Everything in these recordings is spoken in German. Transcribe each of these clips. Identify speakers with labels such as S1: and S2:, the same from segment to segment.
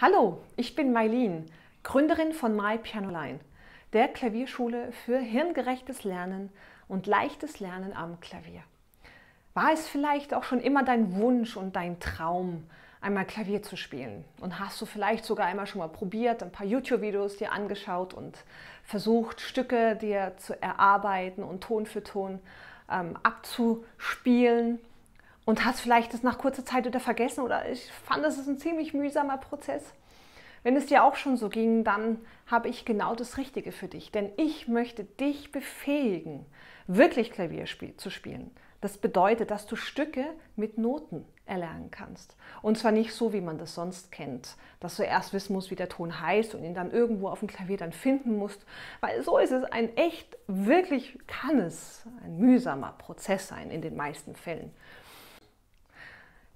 S1: Hallo, ich bin Mailin, Gründerin von My Piano Line, der Klavierschule für hirngerechtes Lernen und leichtes Lernen am Klavier. War es vielleicht auch schon immer dein Wunsch und dein Traum, einmal Klavier zu spielen? Und hast du vielleicht sogar einmal schon mal probiert, ein paar YouTube-Videos dir angeschaut und versucht, Stücke dir zu erarbeiten und Ton für Ton ähm, abzuspielen? Und hast vielleicht das nach kurzer Zeit wieder vergessen oder ich fand, das ist ein ziemlich mühsamer Prozess. Wenn es dir auch schon so ging, dann habe ich genau das Richtige für dich, denn ich möchte dich befähigen, wirklich Klavier zu spielen. Das bedeutet, dass du Stücke mit Noten erlernen kannst. Und zwar nicht so, wie man das sonst kennt, dass du erst wissen musst, wie der Ton heißt und ihn dann irgendwo auf dem Klavier dann finden musst, weil so ist es ein echt, wirklich kann es ein mühsamer Prozess sein in den meisten Fällen.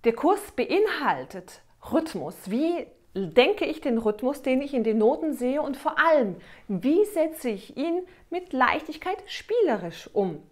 S1: Der Kurs beinhaltet Rhythmus. Wie denke ich den Rhythmus, den ich in den Noten sehe und vor allem, wie setze ich ihn mit Leichtigkeit spielerisch um?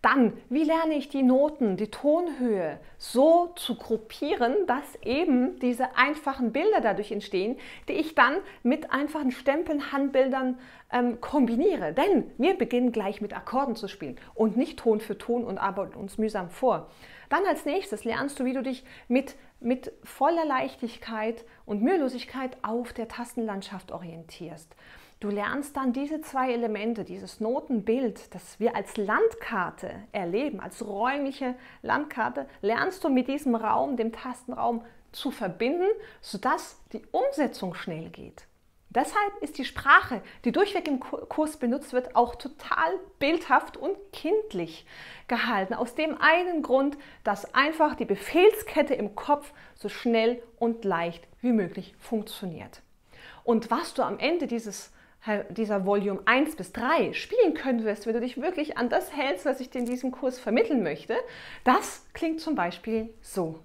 S1: Dann, wie lerne ich die Noten, die Tonhöhe so zu gruppieren, dass eben diese einfachen Bilder dadurch entstehen, die ich dann mit einfachen Stempeln, Handbildern ähm, kombiniere. Denn wir beginnen gleich mit Akkorden zu spielen und nicht Ton für Ton und arbeiten uns mühsam vor. Dann als nächstes lernst du, wie du dich mit, mit voller Leichtigkeit und Mühelosigkeit auf der Tastenlandschaft orientierst. Du lernst dann diese zwei Elemente, dieses Notenbild, das wir als Landkarte erleben, als räumliche Landkarte, lernst du mit diesem Raum, dem Tastenraum, zu verbinden, sodass die Umsetzung schnell geht. Deshalb ist die Sprache, die durchweg im Kurs benutzt wird, auch total bildhaft und kindlich gehalten. Aus dem einen Grund, dass einfach die Befehlskette im Kopf so schnell und leicht wie möglich funktioniert. Und was du am Ende dieses dieser Volume 1 bis 3 spielen können wirst, wenn du dich wirklich an das hältst, was ich dir in diesem Kurs vermitteln möchte, das klingt zum Beispiel so.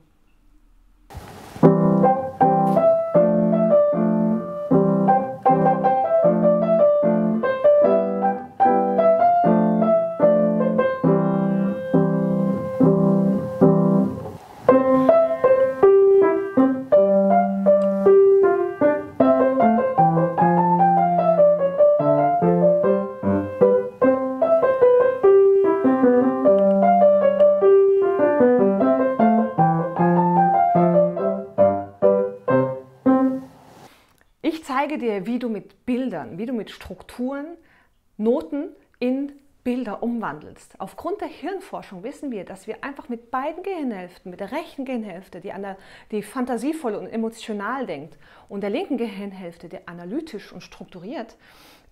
S1: Zeige dir, wie du mit Bildern, wie du mit Strukturen Noten in Bilder umwandelst. Aufgrund der Hirnforschung wissen wir, dass wir einfach mit beiden Gehirnhälften, mit der rechten Gehirnhälfte, die, der, die fantasievoll und emotional denkt, und der linken Gehirnhälfte, die analytisch und strukturiert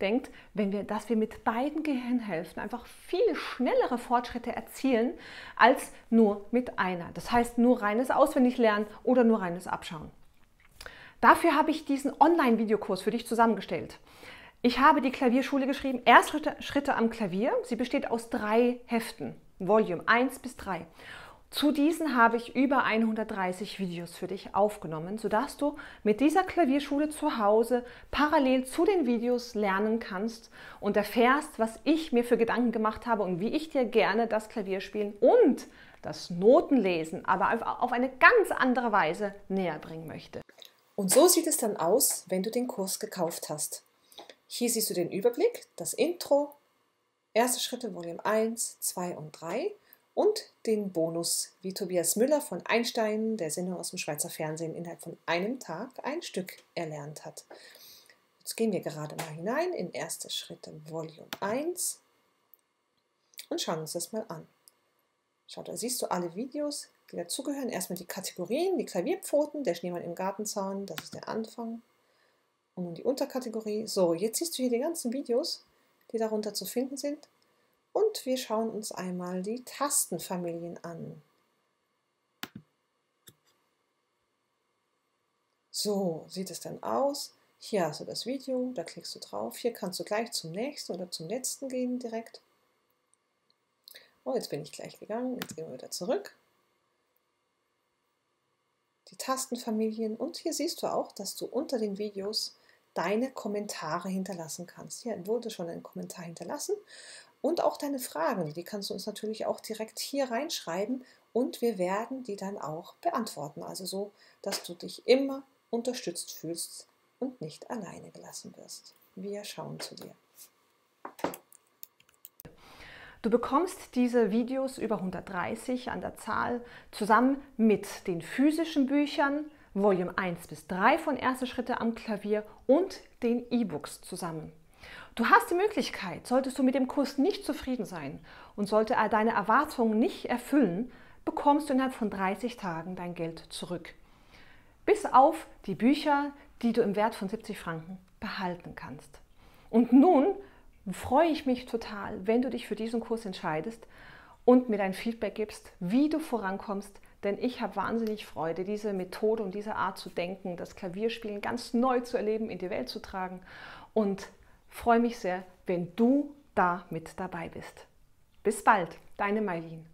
S1: denkt, wenn wir, dass wir mit beiden Gehirnhälften einfach viel schnellere Fortschritte erzielen als nur mit einer. Das heißt nur reines Auswendiglernen oder nur reines Abschauen. Dafür habe ich diesen Online-Videokurs für dich zusammengestellt. Ich habe die Klavierschule geschrieben, Erstschritte Schritte am Klavier. Sie besteht aus drei Heften, Volume 1 bis 3. Zu diesen habe ich über 130 Videos für dich aufgenommen, sodass du mit dieser Klavierschule zu Hause parallel zu den Videos lernen kannst und erfährst, was ich mir für Gedanken gemacht habe und wie ich dir gerne das Klavierspielen und das Notenlesen, aber auf eine ganz andere Weise näher bringen möchte.
S2: Und so sieht es dann aus, wenn du den Kurs gekauft hast. Hier siehst du den Überblick, das Intro, erste Schritte Volume 1, 2 und 3 und den Bonus, wie Tobias Müller von Einstein, der Sendung aus dem Schweizer Fernsehen, innerhalb von einem Tag ein Stück erlernt hat. Jetzt gehen wir gerade mal hinein in erste Schritte Volume 1 und schauen uns das mal an. Schau, da siehst du alle Videos, die dazugehören. Erstmal die Kategorien, die Klavierpfoten, der Schneemann im Gartenzaun, das ist der Anfang. Und nun die Unterkategorie. So, jetzt siehst du hier die ganzen Videos, die darunter zu finden sind. Und wir schauen uns einmal die Tastenfamilien an. So sieht es dann aus. Hier hast du das Video, da klickst du drauf. Hier kannst du gleich zum nächsten oder zum letzten gehen direkt. Oh, jetzt bin ich gleich gegangen. Jetzt gehen wir wieder zurück die Tastenfamilien und hier siehst du auch, dass du unter den Videos deine Kommentare hinterlassen kannst. Hier wurde schon ein Kommentar hinterlassen und auch deine Fragen, die kannst du uns natürlich auch direkt hier reinschreiben und wir werden die dann auch beantworten. Also so, dass du dich immer unterstützt fühlst und nicht alleine gelassen wirst. Wir schauen zu dir.
S1: Du bekommst diese Videos über 130 an der Zahl zusammen mit den physischen Büchern, Volume 1 bis 3 von Erste Schritte am Klavier und den E-Books zusammen. Du hast die Möglichkeit, solltest du mit dem Kurs nicht zufrieden sein und sollte er deine Erwartungen nicht erfüllen, bekommst du innerhalb von 30 Tagen dein Geld zurück. Bis auf die Bücher, die du im Wert von 70 Franken behalten kannst. Und nun freue ich mich total, wenn du dich für diesen Kurs entscheidest und mir dein Feedback gibst, wie du vorankommst, denn ich habe wahnsinnig Freude, diese Methode und diese Art zu denken, das Klavierspielen ganz neu zu erleben, in die Welt zu tragen und freue mich sehr, wenn du da mit dabei bist. Bis bald, deine Mailin.